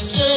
sister.